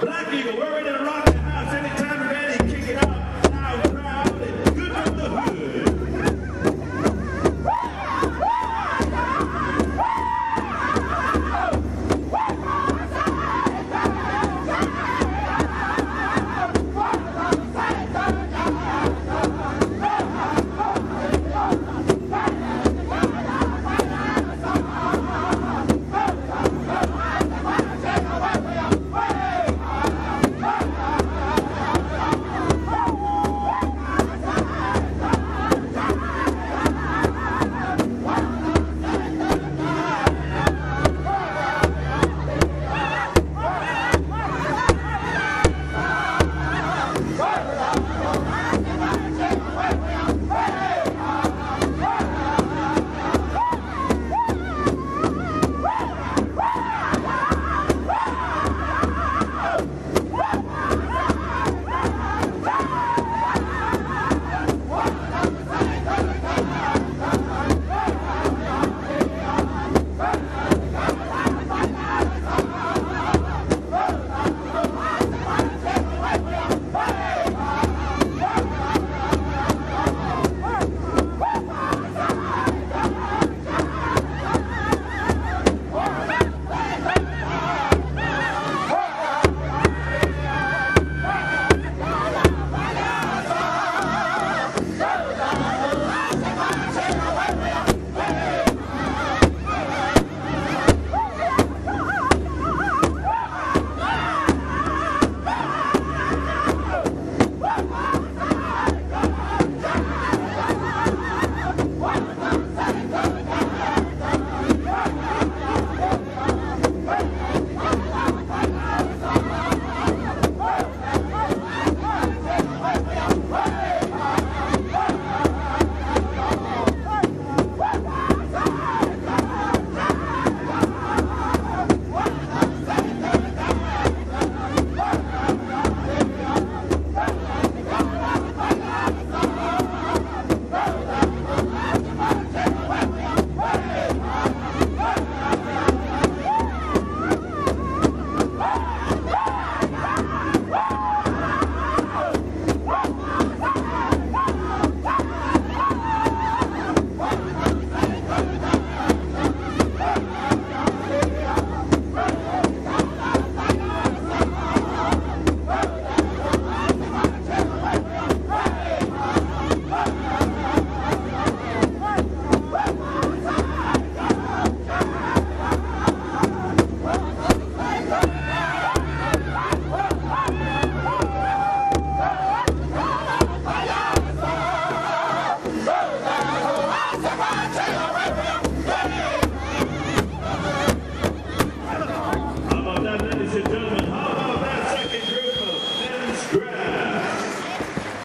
Black Eagle, we're ready to rock